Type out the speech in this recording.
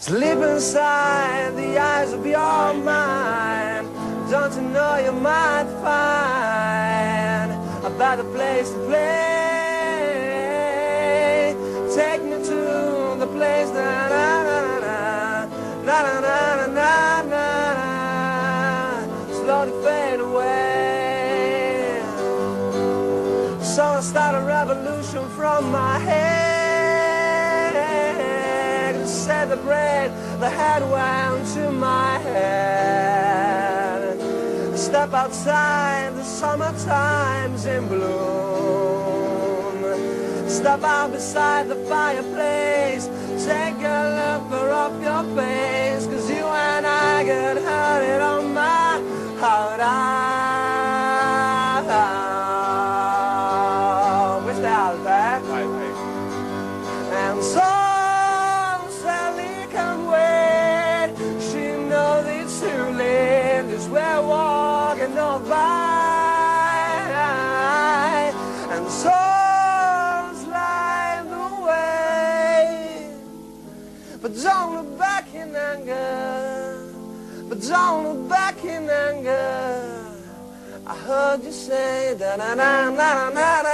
Sleep inside the eyes will be all mine. Don't you know you might find a better place to play? Take me to the place that I na na na na na na slowly fade away. So I start a revolution from my head and bread the head wound to my head. Step outside, the summertime's in bloom. Step out beside the fireplace, take a look up your face, cause you and I get hurt it on my heart. Questa è alta? Vai, vai. And so walking on by. And so slide. But don't look back in anger. But don't look back in anger. I heard you say da na na na na na.